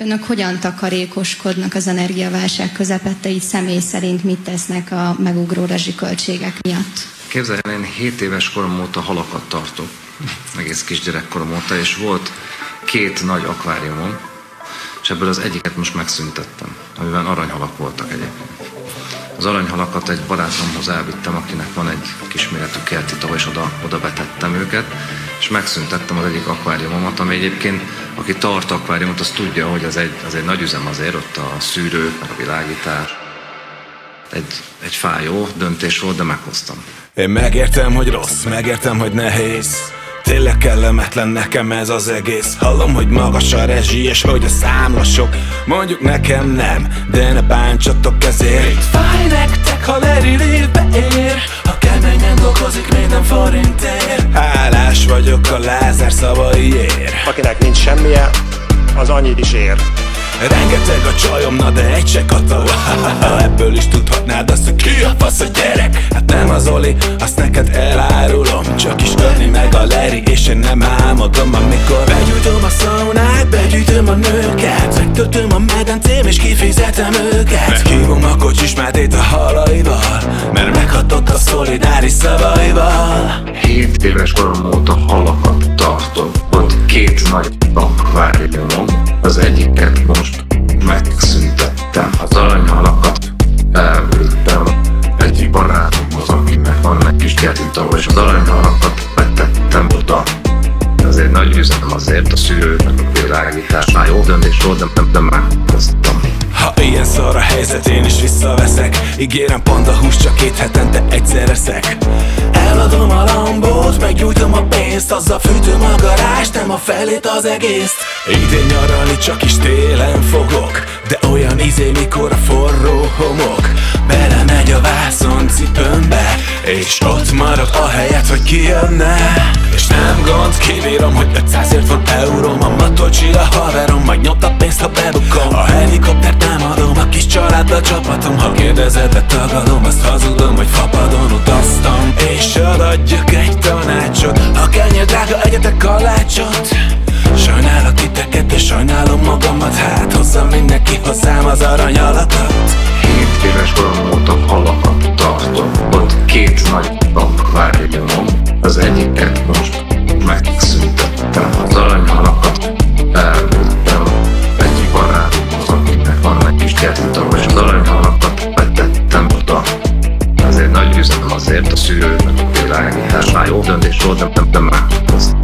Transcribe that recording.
Önök hogyan takarékoskodnak az energiaválság közepette, így személy szerint mit tesznek a megugró rezsiköltségek miatt? Képzeljen, én 7 éves korom óta halakat tartok, egész kisgyerekkorom óta, és volt két nagy akváriumom, és ebből az egyiket most megszüntettem, amiben aranyhalak voltak egyébként. Az aranyhalakat egy barátomhoz elvittem, akinek van egy kisméretű kerti tava, és oda, oda betettem őket, és megszüntettem az egyik akváriumomat, ami egyébként, aki tart akváriumot, az tudja, hogy az egy, az egy nagy üzem azért, ott a szűrők, meg a világítás. Egy, egy fájó döntés volt, de meghoztam. Én megértem, hogy rossz, megértem, hogy nehéz Tényleg kellemetlen nekem ez az egész. Hallom, hogy magas a rezsi és hogy a számla sok Mondjuk nekem nem, de ne bántsatok ezért. Fáj nektek, ha Larry lévbe ér. Ha keményen dolgozik minden forintért. Hálás vagyok a Lázár szavaiért. Akinek nincs semmije, az annyit is ér Rengeteg a csajom, na de egy se kataló Ebből is tudhatnád azt, hogy ki a fasz a gyerek. Hát nem az Oli, azt neked elárulom. Csak is ölni meg a Leri, és én nem álmodom Amikor begyújtom a szaunát, begyűjtöm a nőket. Megtöltöm a medencém, és kifizetem őket. Meghívom a kocsismátét a halaival Mert meghatott a szolidáris szavaival. Hét éves korom óta halakat tartok. Volt két nagy akváriumom, az egyiket most megszüntettem. Az aranyhalakat elvittem egyik barátomhoz, akinek van egy kis kertintava, és az aranyhalakat betettem oda. Ez egy nagy üzem azért, a szűrőnek a világítás. Már jó döntés volt, de nem, de meghoztam. Ha ilyen szar a helyzet, én is visszaveszek. Ígérem panda hús, csak két hetente egyszer eszek. Eladom a lambót, meggyújtom a pénzt Azzal fűtöm a garást, nem a felét az egészt Idén nyaralni csak is télen fogok De olyan izé, mikor a forró homok. Belemegy a vászon cipőmbe És ott marad a helyet, hogy kijönne. És nem gond, kibírom, hogy 500ért van euróm A matocsi a haverom, majd nyomta pénzt, ha bebukom. A helikopter család, a csapatom Ha kérdezed, de tagadom, azt hazudom, hogy fapadon utaztam. És adjak egy tanácsot Ha kenyér drága, egyetek kalácsot. Sajnálok titeket és sajnálom magamat Hát hozzam mindenki hozzám az aranyalatot. Hét éves korom óta halakat tartom Ott két nagy bank várjom Az egyiket most megszüntettem Az aranyhalakat elvittem. Egyik barátom az, akinek van egy kis gyermek 得说的 choses